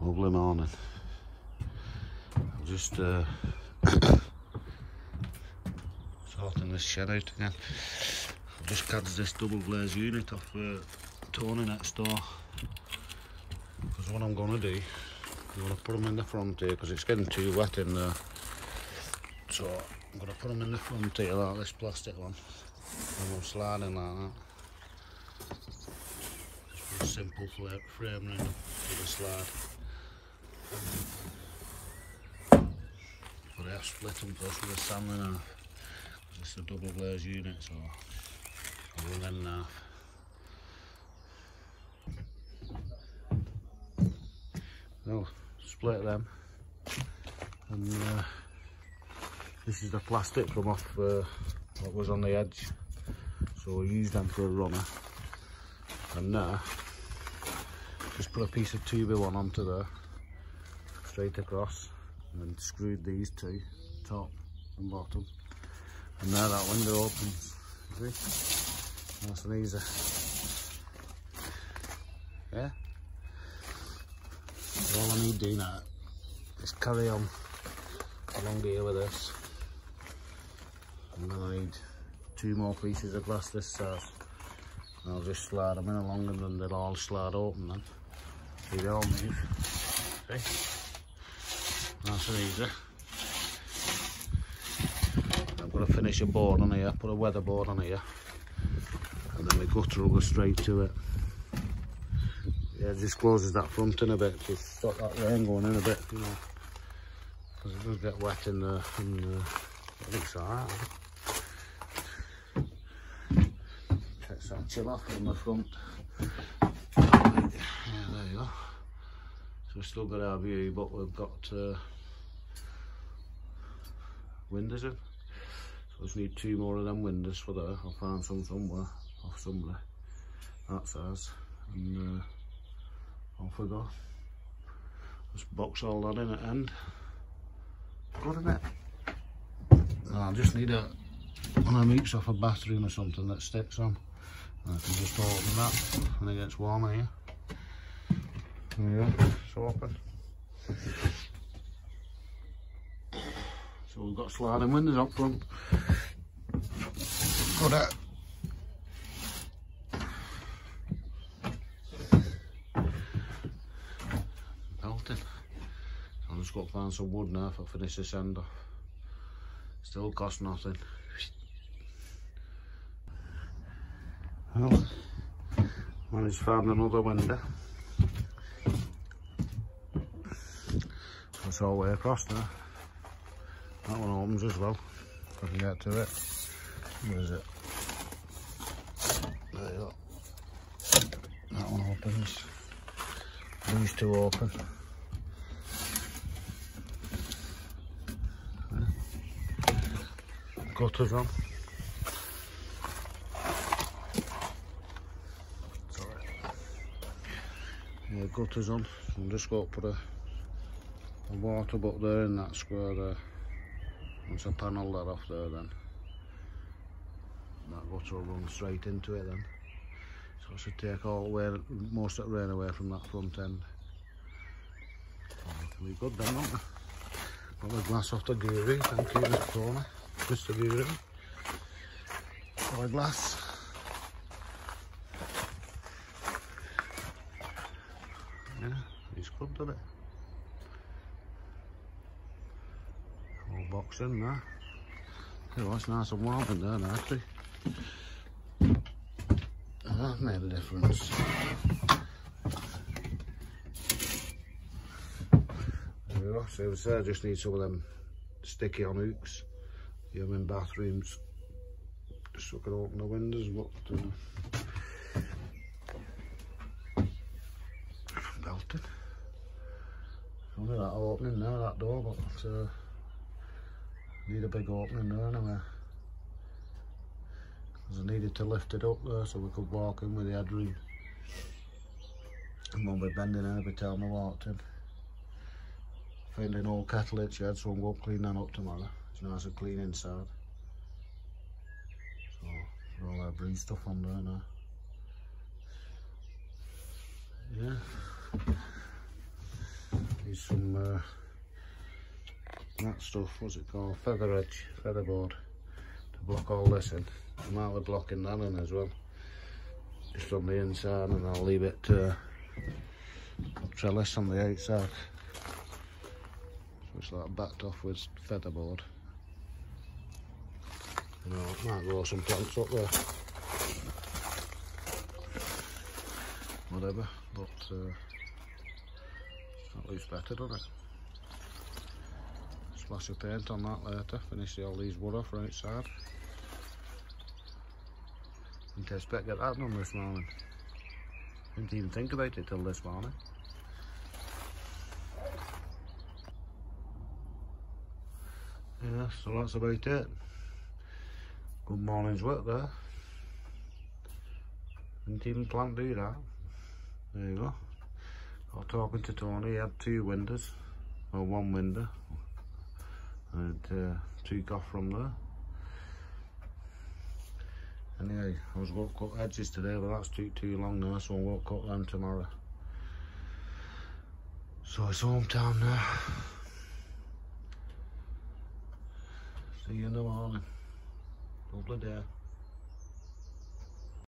Lovely morning. I'm just uh, sorting this shed out again. I've just cads this double glaze unit off uh, Tony next door. Because what I'm going to do, I'm going to put them in the front here because it's getting too wet in there. So I'm going to put them in the front here like this plastic one. And slide in like that. Simple frame around with a slide. But I have split them first with a sanding half. It's a double glaze unit, so I'll run them in half. Well, split them. And uh, this is the plastic from off uh, what was on the edge. So we use them for a runner. And now, just put a piece of 2B1 onto there straight across and then screwed these two, top and bottom. And now that window opens, see? Nice and easy. Yeah? So all I need to do now is carry on along here with this. And then I need two more pieces of glass this size. I'll just slide them in along and then they'll all slide open then. See they all move. See? Nice and easy. I'm going to finish a board on here, put a weather board on here. And then the gutter will go straight to it. Yeah, it just closes that front in a bit to stop that rain going in a bit, you know. Because it does get wet in there and uh, I think it's alright. Takes that chill off on the front. Yeah, there you go. So we've still got our view, but we've got uh, windows in. So I just need two more of them windows for there. I'll find some somewhere, off somewhere, that size. And uh, off we go. Just box all that in at end. Good, isn't it? I just need a, one of them off a bathroom or something that sticks on. And I can just open that when it gets warmer here. There you go, it's open. So we've got sliding windows up front. Got that. Belting. I'm just got to find some wood now if I finish this end off. Still cost nothing. Well, managed to find another window. That's all the way across now. That one opens as well, if I can get to it. Where is it? There you go. That one opens. These two open. Gutters on. Sorry. Yeah, gutters on. I'm just going to put a, water butt there in that square there. Once I panel that off there then, that water will run straight into it then. So I should take all the way, most of the rain away from that front end. It'll be good then, won't it? Got the glass off the guru, thank you Mr. Tony, Mr. Guru. Got the glass. Yeah, he's good, doesn't it? Box in there. Oh, it's nice and warm in there actually. that made a difference. There we go. So I just need some of them sticky on hooks. You have in bathrooms. Just so I can open the windows. But, uh, belted. Only that opening now, that door, but uh, Need a big opening there anyway. Because I needed to lift it up there so we could walk in with the headroom. And won't be bending every time I walked in. Found an old kettle shed so I'm going to clean that up tomorrow. It's nice and clean inside. So, all that breeze stuff on there now. Yeah. use some uh, that stuff, what's it called, feather edge, featherboard to block all this in. I'm out of blocking that in as well, just on the inside and I'll leave it uh, trellis on the outside. So it's like backed off with featherboard. You know, might grow some plants up there. Whatever, but uh, that looks better, doesn't it? Splash of paint on that later, finish all these wood off right side. Didn't expect to get that done this morning. Didn't even think about it till this morning. Yeah, so that's about it. Good morning's work there. Didn't even plan to do that. There you go. Got talking to Tony, he had two windows, or one window. And uh, took off from there. Anyway, I was going to cut edges today, but that's too too long now, so I won't cut them tomorrow. So it's home time now. See you in the morning. Lovely day.